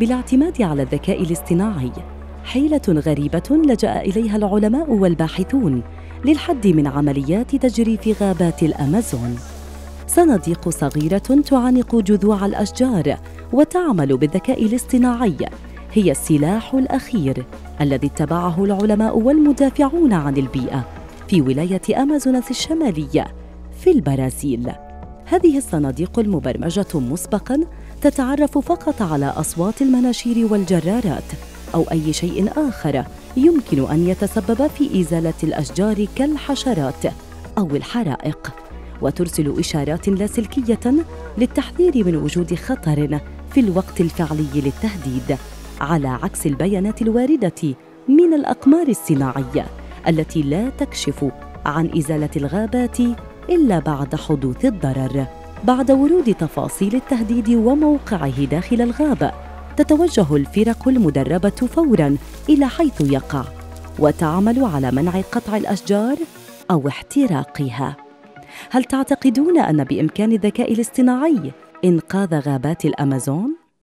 بالاعتماد على الذكاء الاصطناعي. حيلة غريبة لجأ إليها العلماء والباحثون للحد من عمليات تجري في غابات الأمازون. صناديق صغيرة تعانق جذوع الأشجار وتعمل بالذكاء الاصطناعي. هي السلاح الأخير الذي اتبعه العلماء والمدافعون عن البيئة في ولاية أمازوناس الشمالية في البرازيل. هذه الصناديق المبرمجة مسبقاً تتعرف فقط على أصوات المناشير والجرارات أو أي شيء آخر يمكن أن يتسبب في إزالة الأشجار كالحشرات أو الحرائق. وترسل إشارات لاسلكية للتحذير من وجود خطر في الوقت الفعلي للتهديد على عكس البيانات الواردة من الأقمار الصناعية التي لا تكشف عن إزالة الغابات إلا بعد حدوث الضرر. بعد ورود تفاصيل التهديد وموقعه داخل الغابة تتوجه الفرق المدربة فوراً إلى حيث يقع وتعمل على منع قطع الأشجار أو احتراقها هل تعتقدون أن بإمكان الذكاء الاصطناعي إنقاذ غابات الأمازون؟